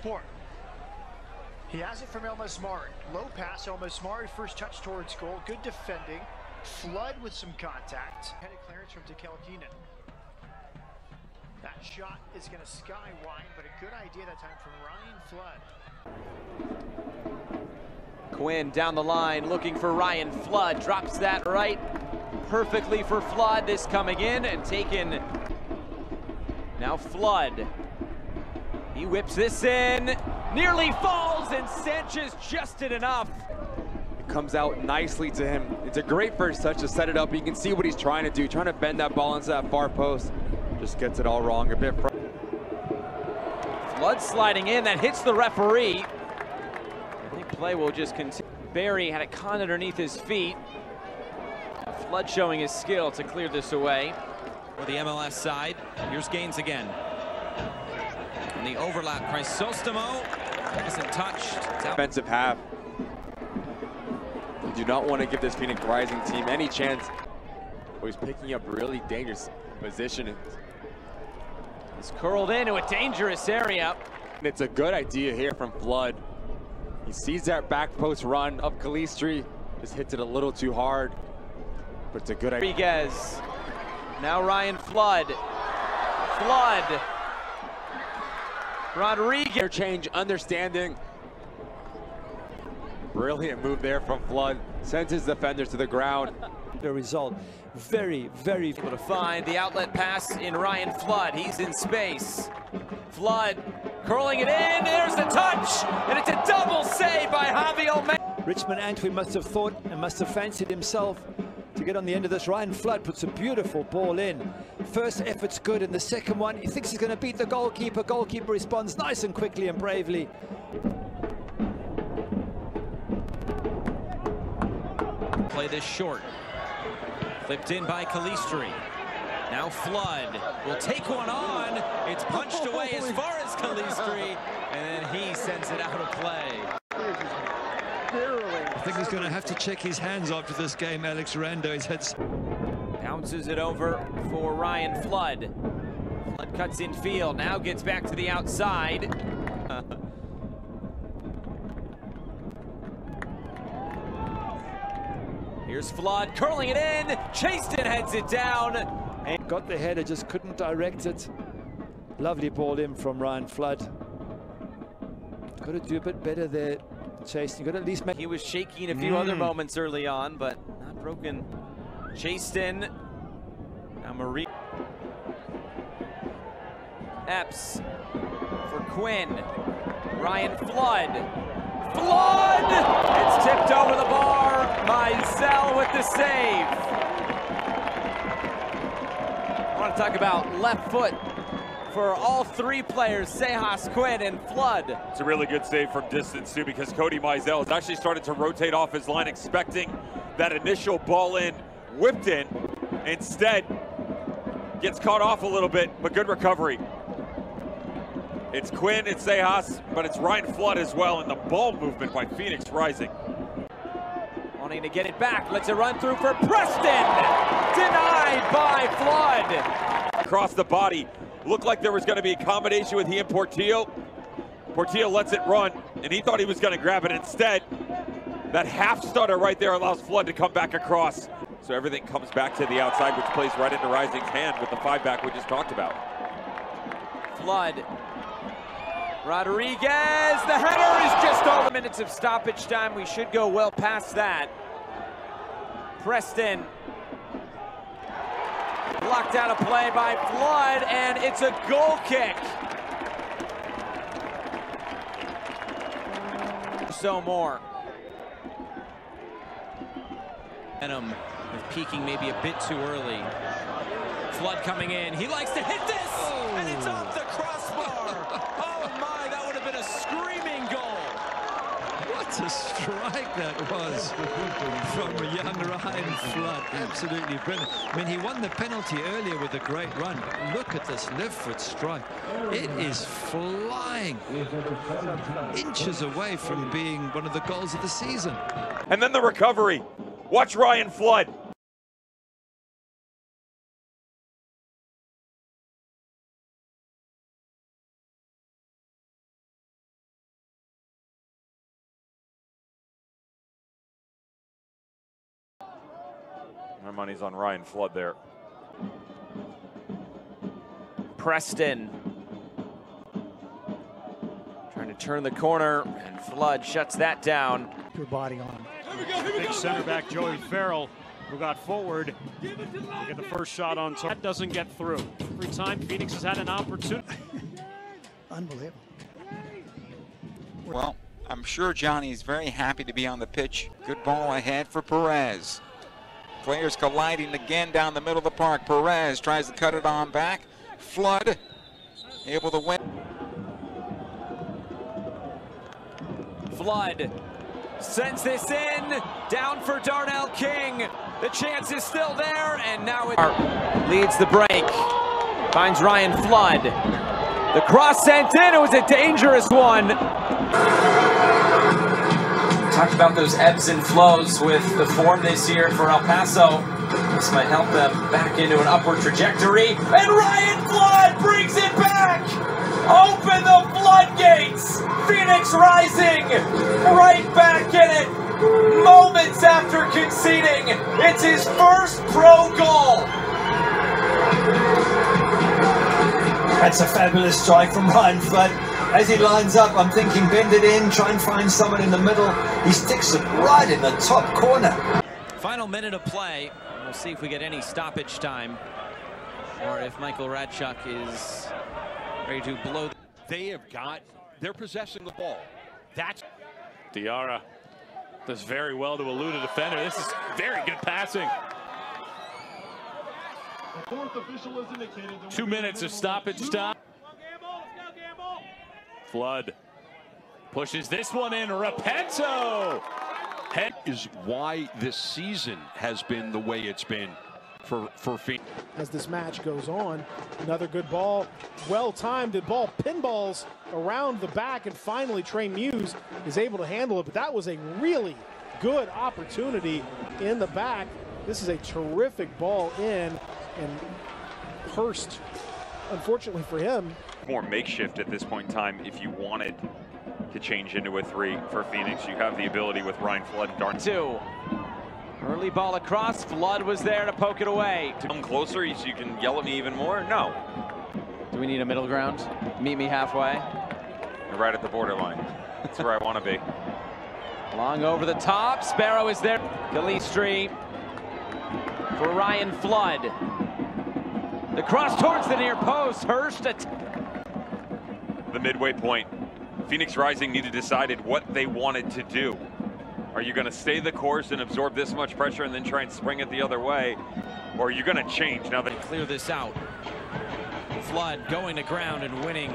support. He has it from El Masmari. Low pass, El Masmari first touch towards goal. Good defending. Flood with some contact. Headed clearance from Tekelakinen. That shot is going to sky wide, but a good idea that time from Ryan Flood. Quinn down the line looking for Ryan Flood. Drops that right perfectly for Flood. This coming in and taken. Now Flood. He whips this in. Nearly falls, and Sanchez just did enough. It comes out nicely to him. It's a great first touch to set it up. You can see what he's trying to do, trying to bend that ball into that far post. Just gets it all wrong a bit. Flood sliding in, that hits the referee. I think play will just continue. Barry had it caught underneath his feet. Flood showing his skill to clear this away. For the MLS side, here's Gaines again. And the overlap, Chrysostamo isn't touched. Defensive half. You do not want to give this Phoenix Rising team any chance. Oh, he's picking up really dangerous position. He's curled into a dangerous area. And it's a good idea here from Flood. He sees that back post run up Calistri, just hits it a little too hard, but it's a good idea. Rodriguez. Now Ryan Flood. Flood. Rodriguez. Change understanding. Brilliant move there from Flood. Sends his defenders to the ground. The result, very, very able to find the outlet pass in Ryan Flood. He's in space. Flood curling it in. There's the touch, and it's a double save by Javi Almeida. Richmond Antwi must have thought and must have fancied himself to get on the end of this. Ryan Flood puts a beautiful ball in. First effort's good, and the second one, he thinks he's going to beat the goalkeeper. Goalkeeper responds nice and quickly and bravely. Play this short. Flipped in by Calistri. Now Flood will take one on. It's punched away as far as Calistri, and then he sends it out of play. I think he's going to have to check his hands after this game, Alex Rando. His head's... Bounces it over for Ryan Flood. Flood cuts in field, now gets back to the outside. Here's Flood curling it in. Chaston heads it down. And got the header, just couldn't direct it. Lovely ball in from Ryan Flood. Got to do a bit better there, Chaston. To at least make. He was shaky in a few mm. other moments early on, but not broken. Chaston. Now Marie. Epps for Quinn. Ryan Flood. Flood! It's tipped over the bar. Mizell with the save. I want to talk about left foot for all three players, Sejas, Quinn, and Flood. It's a really good save from distance, too, because Cody Mizell has actually started to rotate off his line, expecting that initial ball in, whipped in. Instead, gets caught off a little bit, but good recovery. It's Quinn, it's Sejas, but it's Ryan Flood as well, and the ball movement by Phoenix Rising. Wanting to get it back, lets it run through for Preston! Denied by Flood! Across the body, looked like there was going to be a combination with he and Portillo. Portillo lets it run, and he thought he was going to grab it. Instead, that half stutter right there allows Flood to come back across. So everything comes back to the outside, which plays right into Rising's hand with the five back we just talked about. Flood Rodriguez, the header is just all the minutes of stoppage time. We should go well past that. Preston blocked out of play by Flood, and it's a goal kick. So more. Venom peaking maybe a bit too early. Flood coming in. He likes to hit this, and it's off the crossbar. oh my, that would have been a screaming goal. What a strike that was from young Ryan Flood. Absolutely brilliant. I mean, he won the penalty earlier with a great run, look at this left foot strike. It is flying inches away from being one of the goals of the season. And then the recovery. Watch Ryan Flood. My money's on Ryan Flood there. Preston trying to turn the corner, and Flood shuts that down. Your body on. Big center back Joey Farrell, who got forward. Get the first shot on target. That doesn't get through. Every time Phoenix has had an opportunity. Unbelievable. Well, I'm sure Johnny's very happy to be on the pitch. Good ball ahead for Perez. Players colliding again down the middle of the park. Perez tries to cut it on back. Flood able to win. Flood sends this in, down for Darnell King. The chance is still there, and now it leads the break. Finds Ryan Flood. The cross sent in, it was a dangerous one. Talked about those ebbs and flows with the form this year for El Paso. This might help them back into an upward trajectory. And Ryan Flood brings it back! Open the floodgates! Phoenix rising! Right back in it! Moments after conceding, it's his first pro goal! That's a fabulous strike from Ryan Flood. As he lines up, I'm thinking bend it in, try and find someone in the middle. He sticks it right in the top corner. Final minute of play. We'll see if we get any stoppage time or if Michael Radchuk is ready to blow. They have got, they're possessing the ball. That's Diarra does very well to elude a defender. This is very good passing. Two minutes of stoppage time. Flood pushes this one in. Repento head is why this season has been the way it's been for for Phoenix. As this match goes on, another good ball, well timed. The ball pinballs around the back, and finally Trey Muse is able to handle it. But that was a really good opportunity in the back. This is a terrific ball in, and Hurst, unfortunately for him, More makeshift at this point in time if you wanted to change into a three for Phoenix. You have the ability with Ryan Flood and Darn. Two. Early ball across. Flood was there to poke it away. Come closer so you can yell at me even more? No. Do we need a middle ground? Meet me halfway. Right at the borderline. That's where I want to be. Long over the top. Sparrow is there. Calistri for Ryan Flood. The cross towards the near post. Hurst. The midway point. Phoenix Rising needed decided what they wanted to do. Are you going to stay the course and absorb this much pressure and then try and spring it the other way? Or are you going to change now that clear this out? Flood going to ground and winning.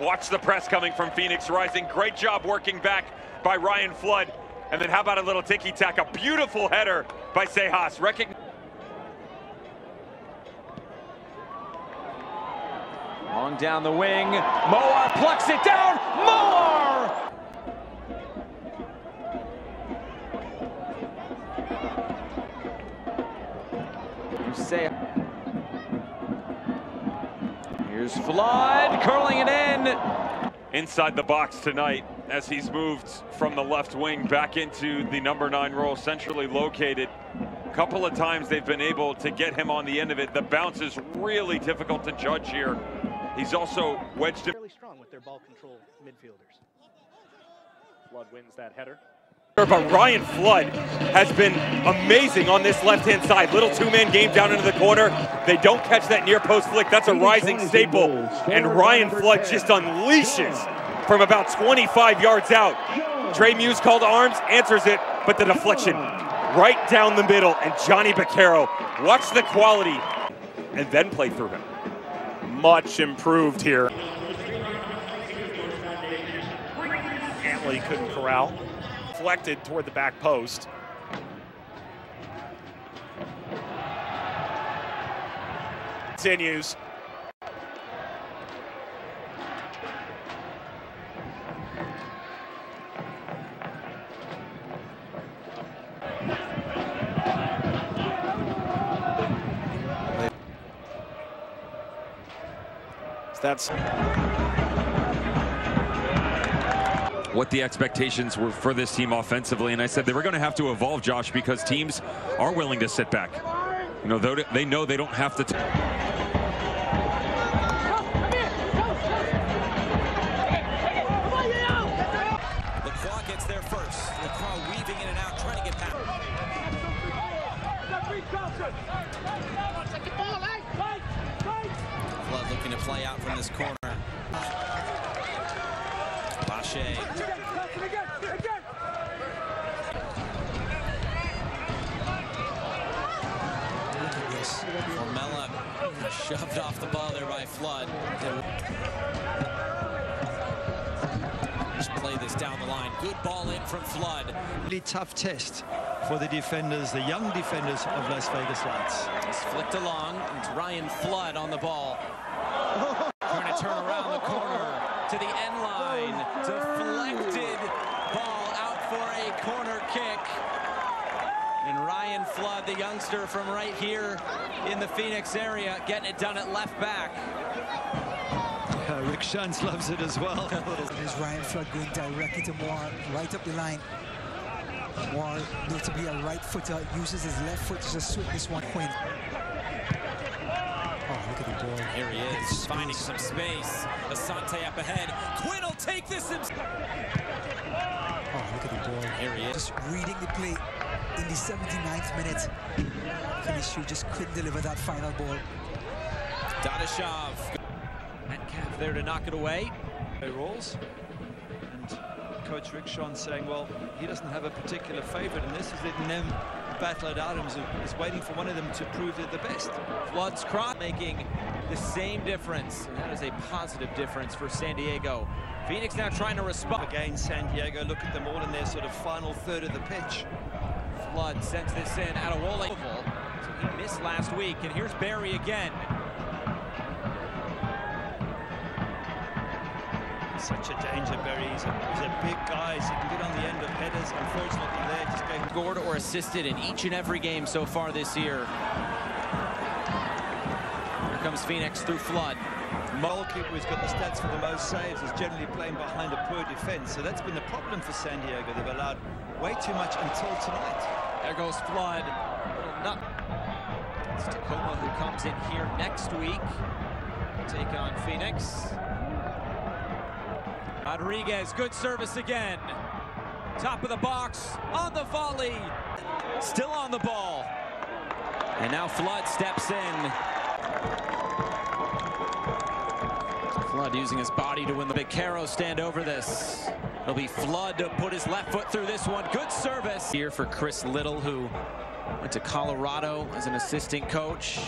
Watch the press coming from Phoenix Rising. Great job working back by Ryan Flood. And then how about a little ticky-tack? A beautiful header by Sejas. Recogn Long down the wing. Moar plucks it down. Moar! Say. Here's Flood curling it in. inside the box tonight as he's moved from the left wing back into the number nine role, centrally located. A couple of times they've been able to get him on the end of it. The bounce is really difficult to judge here. He's also wedged it. fairly strong with their ball control midfielders. Flood wins that header. But Ryan Flood has been amazing on this left-hand side. Little two-man game down into the corner. They don't catch that near post flick. That's a rising staple. And Ryan Flood just unleashes from about 25 yards out. Trey Muse called arms, answers it, but the deflection right down the middle. And Johnny Bakero, watch the quality and then play through him. Much improved here. Antley couldn't corral. Deflected toward the back post. Continues. That's what the expectations were for this team offensively, and I said they were going to have to evolve, Josh, because teams are willing to sit back. You know, they know they don't have to. Shoved off the ball there by Flood. Just play this down the line. Good ball in from Flood. Really tough test for the defenders, the young defenders of Las Vegas Lights. It's flicked along. It's Ryan Flood on the ball. Trying to turn around the corner to the end line. Oh, Deflected ball out for a corner kick. And Ryan Flood, the youngster from right here in the Phoenix area, getting it done at left back. Uh, Rick Schantz loves it as well. There's Ryan Flood going directly to Moore, right up the line. Moore, notably a right footer, uses his left foot to just swing this one point. Oh, look at the ball. Here he is, finding some space. Asante up ahead. Quinn will take this himself. Oh, look at the ball. Here he is. Just reading the play in the 79th minute. Calistri just couldn't deliver that final ball. Dadashov Metcalf there to knock it away. Rolls. And Coach Rick Schantz saying, well, he doesn't have a particular favorite in this. He's letting them battle it out and is waiting for one of them to prove they're the best. Flood's cross making the same difference. And that is a positive difference for San Diego. Phoenix now trying to respond. Again, San Diego, look at them all in their sort of final third of the pitch. Flood sends this in at a Wole. So he missed last week, and here's Barry again. such a danger, Barry. He's a, he's a big guy, so he can get on the end of headers. Unfortunately, there just going scored or assisted in each and every game so far this year. Here comes Phoenix through Flood. Goalkeeper who's got the stats for the most saves is generally playing behind a poor defense, so that's been the problem for San Diego. They've allowed way too much until tonight. There goes Flood. It's Tacoma who comes in here next week. Take on Phoenix. Rodriguez, good service again. Top of the box, on the volley. Still on the ball. And now Flood steps in. Flood using his body to win the big Caro stand over this. It'll be Flood to put his left foot through this one. Good service. Here for Chris Little, who went to Colorado as an assistant coach.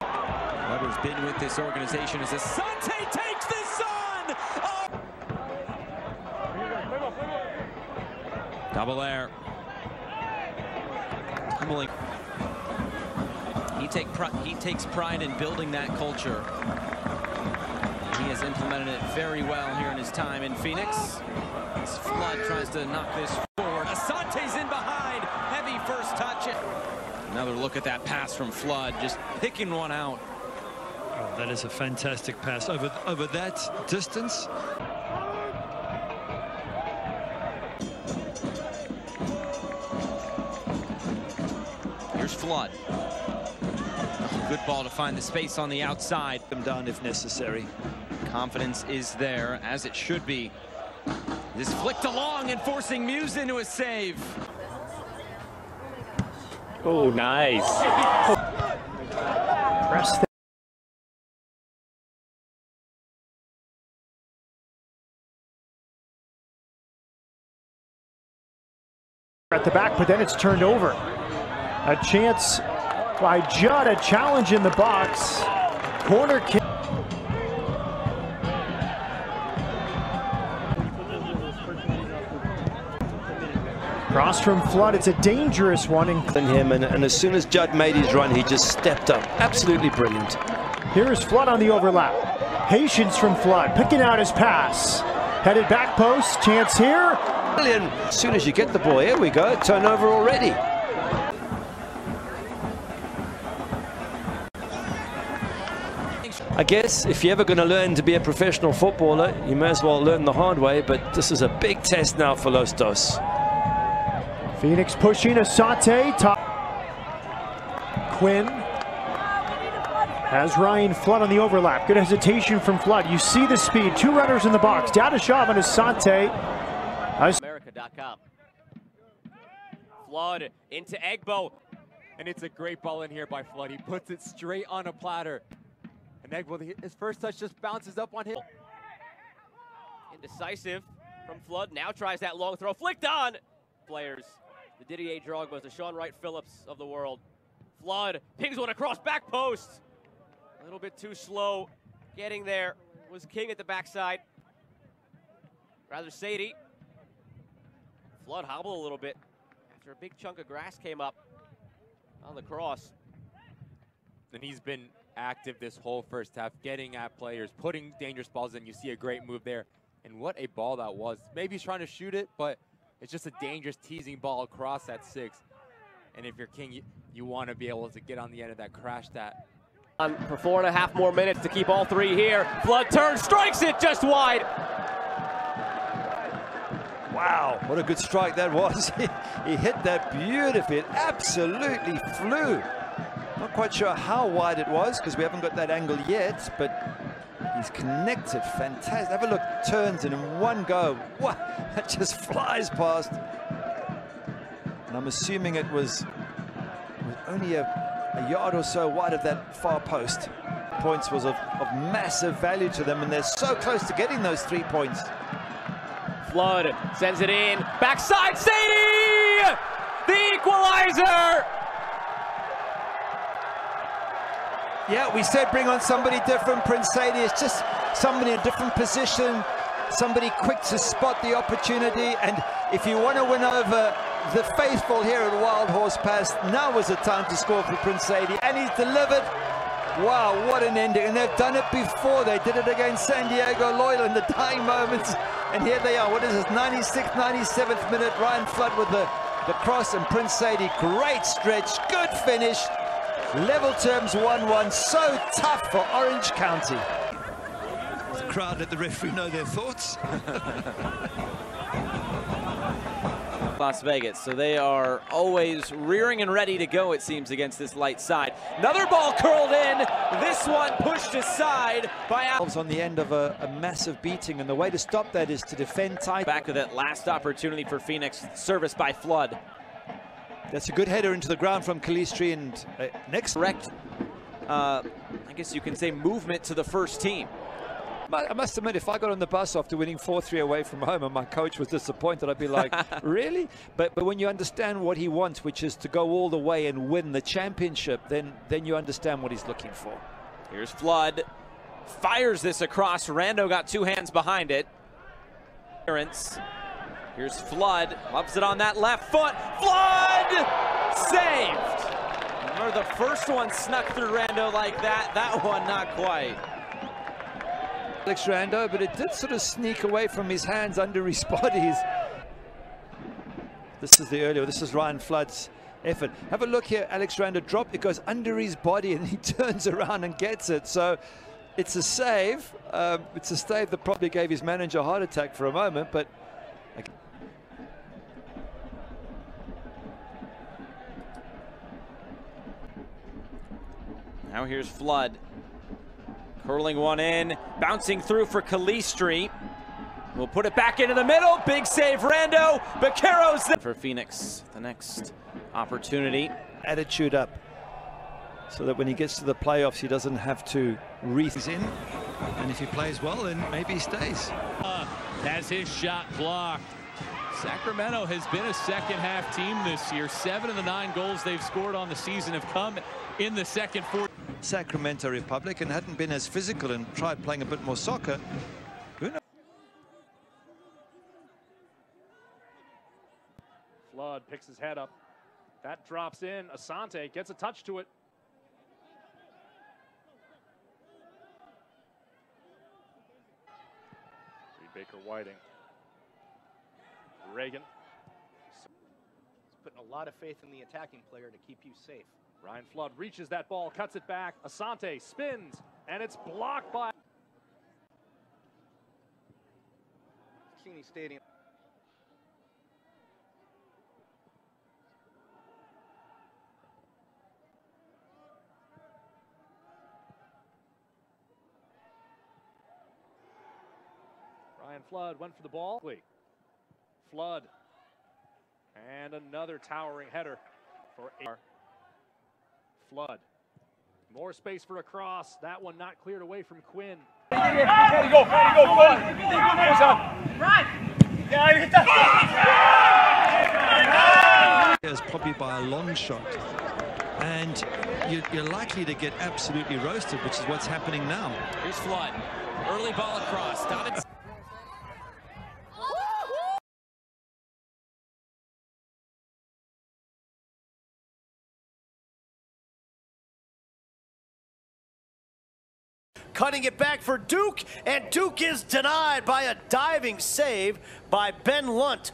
Whoever's been with this organization as Asante takes this on! Oh. Double air. Humbling. He, take he takes pride in building that culture. He has implemented it very well here in his time in Phoenix. As Flood tries to knock this forward. Asante's in behind. Heavy first touch. Another look at that pass from Flood, just picking one out. Oh, that is a fantastic pass over over that distance. Here's Flood. Good ball to find the space on the outside. Them down if necessary. Confidence is there, as it should be. This flicked along and forcing Muse into a save. Oh, nice. Press at the back, but then it's turned over. A chance by Judd, a challenge in the box. Corner kick. Cross from Flood, it's a dangerous one. In him, and, and as soon as Judd made his run, he just stepped up. Absolutely brilliant. Here's Flood on the overlap. Patience from Flood, picking out his pass. Headed back post, chance here. Brilliant. As soon as you get the ball, here we go, turnover already. I guess if you're ever going to learn to be a professional footballer, you may as well learn the hard way, but this is a big test now for Los Dos. Phoenix pushing Asante. Top. Quinn has Ryan Flood on the overlap. Good hesitation from Flood. You see the speed. Two runners in the box. Down Dadashov and Asante. America.com. Flood into Egbo. And it's a great ball in here by Flood. He puts it straight on a platter. And Egbo, his first touch just bounces up on him. Indecisive from Flood. Now tries that long throw. Flicked on. Players. The Didier Drogba, the Shaun Wright-Phillips of the world. Flood pings one across back post. A little bit too slow getting there. Was King at the backside. Rather Saydee. Flood hobbled a little bit after a big chunk of grass came up on the cross. And he's been active this whole first half, getting at players, putting dangerous balls in. You see a great move there. And what a ball that was. Maybe he's trying to shoot it, but it's just a dangerous teasing ball across that six. And if you're King, you, you want to be able to get on the end of that, crash that. On for four and a half more minutes to keep all three here. Flood turns, strikes it just wide. Wow, what a good strike that was. he hit that beautifully. It absolutely flew. Not quite sure how wide it was because we haven't got that angle yet, but he's connected. Fantastic. Have a look, turns in one go. What? That just flies past. And I'm assuming it was, was only a, a yard or so wide of that far post. Points was of, of massive value to them, and they're so close to getting those three points. Flood sends it in. Backside, Saydee! The equalizer! Yeah, we said bring on somebody different. Prince Saydee is just somebody in a different position, somebody quick to spot the opportunity. And if you want to win over the faithful here at Wild Horse Pass, now is the time to score for Prince Saydee. And he's delivered. Wow, what an ending. And they've done it before. They did it against San Diego Loyal in the dying moments. And here they are. What is this? 96th, 97th minute. Ryan Flood with the, the cross and Prince Saydee. Great stretch. Good finish. Level terms 1-1. So tough for Orange County. The crowd let the referee know their thoughts. Las Vegas, so they are always rearing and ready to go, it seems, against this light side. Another ball curled in. This one pushed aside by on the end of a, a, massive beating, and the way to stop that is to defend tight. Back to that last opportunity for Phoenix, service by Flood. That's a good header into the ground from Calistri, and uh, next correct. Uh, I guess you can say movement to the first team. I must admit, if I got on the bus after winning 4-3 away from home and my coach was disappointed, I'd be like, really? But but when you understand what he wants, which is to go all the way and win the championship, then, then you understand what he's looking for. Here's Flood. Fires this across. Rando got two hands behind it. Here's Flood. Loves it on that left foot. Flood! Saved! Remember the first one snuck through Rando like that. That one not quite. Alex Rando, but it did sort of sneak away from his hands under his bodies. This is the earlier, this is Ryan Flood's effort. Have a look here, Alex Rando drop, it goes under his body and he turns around and gets it. So it's a save. Um, it's a save that probably gave his manager a heart attack for a moment, but Now here's Flood. Curling one in, bouncing through for Calistri. We'll put it back into the middle. Big save, Rando. Bakero's for Phoenix. The next opportunity. Attitude up so that when he gets to the playoffs, he doesn't have to reach in. And if he plays well, then maybe he stays. Uh, has his shot blocked. Sacramento has been a second half team this year. Seven of the nine goals they've scored on the season have come in the second four. Sacramento Republic and hadn't been as physical and tried playing a bit more soccer. Flood picks his head up. That drops in. Asante gets a touch to it. Baker Whiting. Reagan. He's putting a lot of faith in the attacking player to keep you safe. Ryan Flood reaches that ball, cuts it back. Asante spins, and it's blocked by. Keeney Stadium. Ryan Flood went for the ball. Flood. And another towering header for AR. Flood. More space for a cross. That one not cleared away from Quinn. Is probably by a long shot. And you're, likely to get absolutely roasted, which is what's happening now. Here's Flood. Early ball across. Cutting it back for Duke, and Duke is denied by a diving save by Ben Lunt.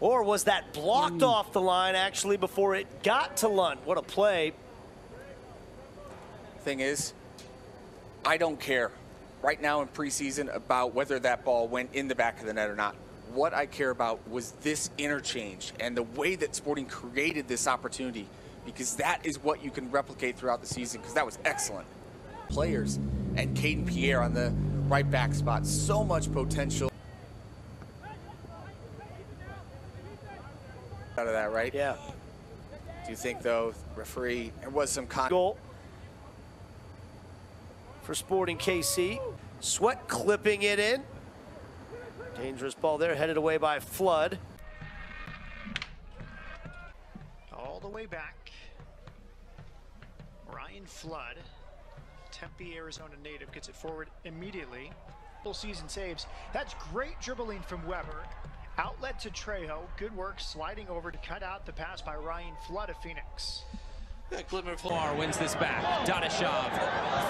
Or was that blocked mm. off the line actually before it got to Lunt? What a play. Thing is, I don't care right now in preseason about whether that ball went in the back of the net or not. What I care about was this interchange and the way that Sporting created this opportunity because that is what you can replicate throughout the season because that was excellent. Players and Kayden Pierre on the right back spot. So much potential out of that, right? Yeah. Do you think, though, referee, there was some con- goal for Sporting KC. Sweat clipping it in. Dangerous ball there, headed away by Flood. All the way back. Ryan Flood. Tempe, Arizona native, gets it forward immediately. Full season saves. That's great dribbling from Weber. Outlet to Trejo. Good work sliding over to cut out the pass by Ryan Flood of Phoenix. Flar wins this back. Dadashov.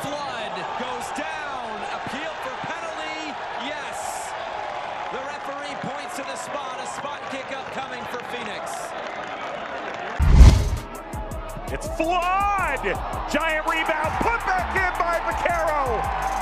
Flood goes down. Appeal for penalty. Yes. The referee points to the spot. A spot kick up coming for Phoenix. It's Flood! Giant rebound, put back in by Bakero!